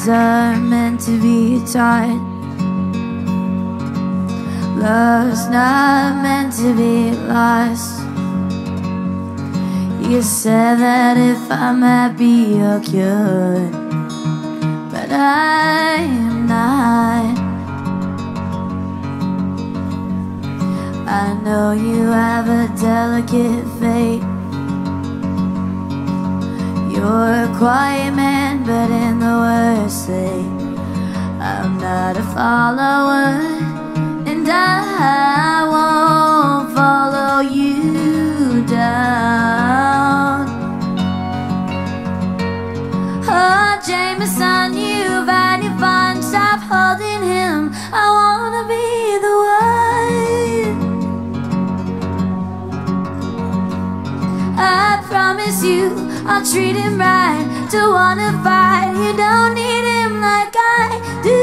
hands are meant to be tied. Love's not meant to be lost. You said that if I'm happy, you're cured. But I am not. I know you have a delicate fate. You're a quiet man, but in the worst way. I'm not a follower, and I won't follow you down. Oh, Jameson, promise you. I'll treat him right. Don't wanna fight, you don't need him like I do.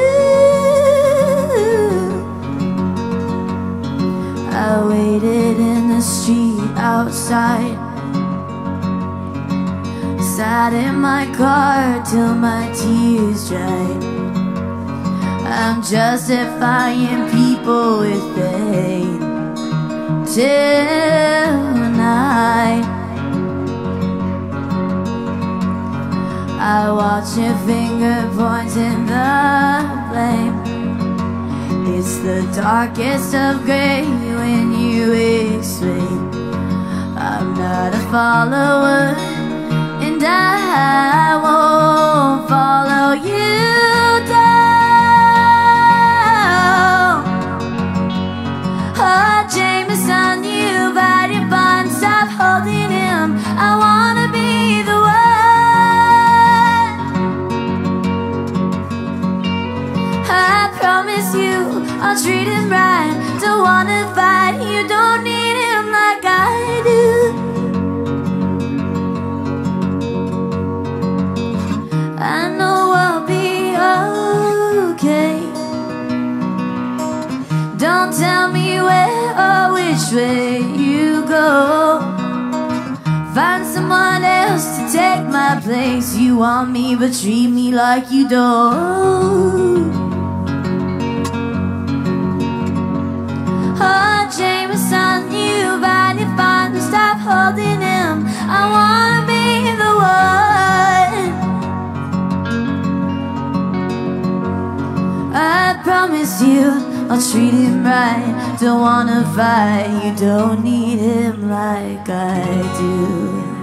I waited in the street outside. Sat in my car till my tears dried. I'm justifying people with pain till I watch your finger pointing the blame It's the darkest of gray when you explain. I'm not a follower and I won't promise you. I'll treat him right. Don't wanna fight, you don't need him like I do. I know I'll be okay. Don't tell me where or which way you go. Find someone else to take my place. You want me but treat me like you don't promise you, I'll treat him right. Don't wanna fight. You don't need him like I do.